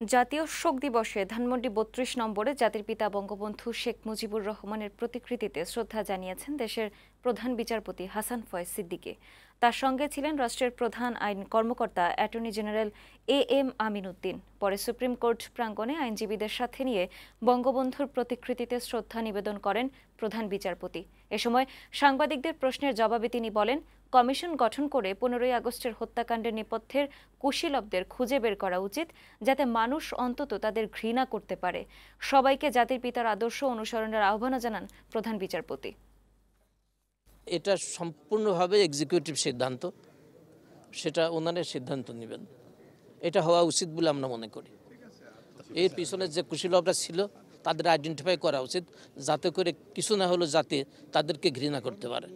জাতীয় শোক দিবসে ধানমন্ডি বত্রিশ নম্বরে জাতির পিতা বঙ্গবন্ধু শেখ মুজিবুর রহমানের প্রতিকৃতিতে শ্রদ্ধা জানিয়েছেন দেশের প্রধান বিচারপতি হাসান ফয়েজ সিদ্দিকী। তার সঙ্গে ছিলেন রাষ্ট্রের প্রধান আইন কর্মকর্তা attorney general A M Amin Uddin পরে সুপ্রিম কোর্ট প্রাঙ্গণে আইনজীবীদের সাথে নিয়ে বঙ্গবন্ধুর প্রতিকৃতিতে শ্রদ্ধা নিবেদন করেন প্রধান বিচারপতি। এ সময় সাংবাদিকদের প্রশ্নের জবাবে তিনি বলেন কমিশন গঠন করে পনেরোই আগস্টের হত্যাকাণ্ডের নেপথ্যের কুশীলবদের খুঁজে বের করা উচিত, যাতে মানুষ অন্তত তাদের ঘৃণা করতে পারে। সবাইকে জাতির পিতার আদর্শ অনুসরণের আহ্বান জানান প্রধান বিচারপতি। এটা সম্পূর্ণভাবে এক্সিকিউটিভ সিদ্ধান্ত। সেটা ওনারা সিদ্ধান্ত নেবেন। এটা হওয়া উচিত বলে আমরা মনে করি। এর পিছনে যে কুশীলবরা ছিল, তাদের আইডেন্টিফাই করা উচিত, যাতে করে কিছু না হলেও যাতে তাদেরকে ঘৃণা করতে পারে।